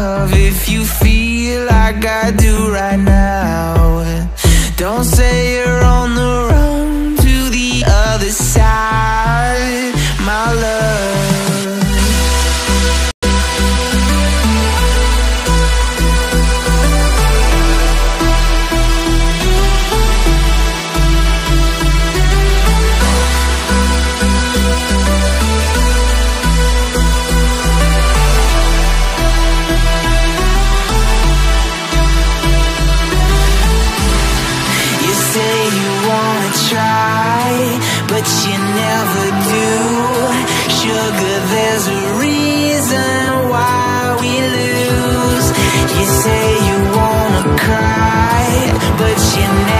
Love, if you feel like I do right now, don't say you're on the but you never